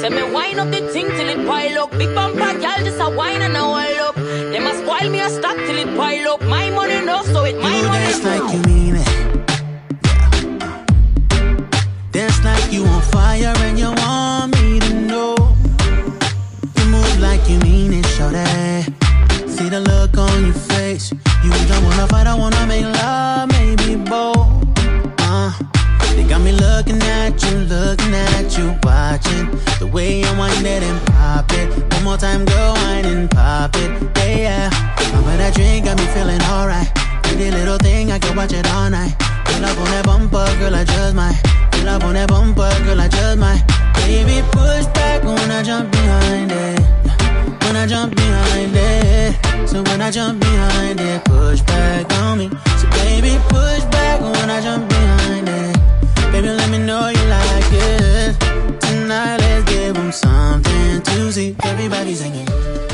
Say me wine up the thing till it pile up. Big bumper girl just a wine and a wall up. Them a spoil me a stock till it pile up. My money no, so it my You money. dance too. like you mean it. Dance like you on fire and you want me to know. You move like you mean it, show that. See the look on your face. You don't wanna fight, I wanna make love, maybe both. Uh, they got me looking at you, looking at you, watching the way you wind it and pop it. One more time, girl, wine and pop it. Yeah, yeah. But that drink got me feeling alright. Pretty little thing, I can watch it all night. Pull up on that bumper, girl, I just might. Pull up on that bumper, girl, I just might. Baby, push back when I jump behind it. When I jump behind it. So when I jump behind it, something to see. Everybody singing.